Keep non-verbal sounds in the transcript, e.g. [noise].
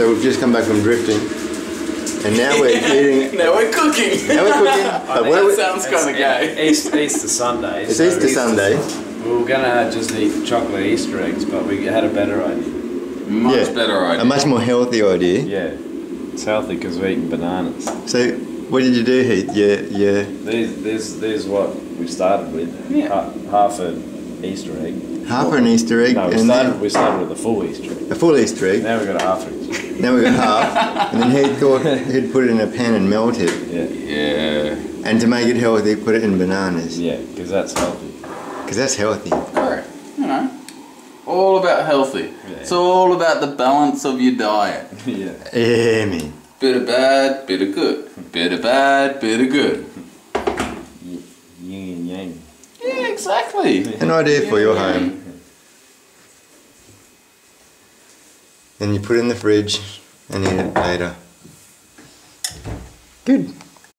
So we've just come back from drifting, and now we're eating. [laughs] now we're cooking. Now we're cooking. [laughs] But what are that we, sounds kind of gay. East, Easter Sunday. it's so Easter Sunday. We were gonna just eat chocolate Easter eggs, but we had a better idea. Much Yeah. better idea. A much more healthy idea. Yeah, it's healthy because we're eating bananas. So, what did you do, Heath? Yeah, yeah. There's, there's, there's what we started with. Yeah. Ha- half an Easter egg. Half an Easter egg, No, we and started, then we started with a full Easter egg. a full Easter egg. Now we've got a half Easter egg. Now we've got half, and then he thought [laughs] he'd put it in a pan and melt it, Yeah, Yeah. and to make it healthy, put it in bananas, yeah, because that's healthy. because that's healthy. Correct. You know, all about healthy. Yeah. It's all about the balance of your diet. [laughs] yeah. Yeah, man. Bit of bad, bit of good. Bit of bad, bit of good. Yin and yang. Yeah, exactly. An idea for your home. Then you put it in the fridge and eat it later. Good.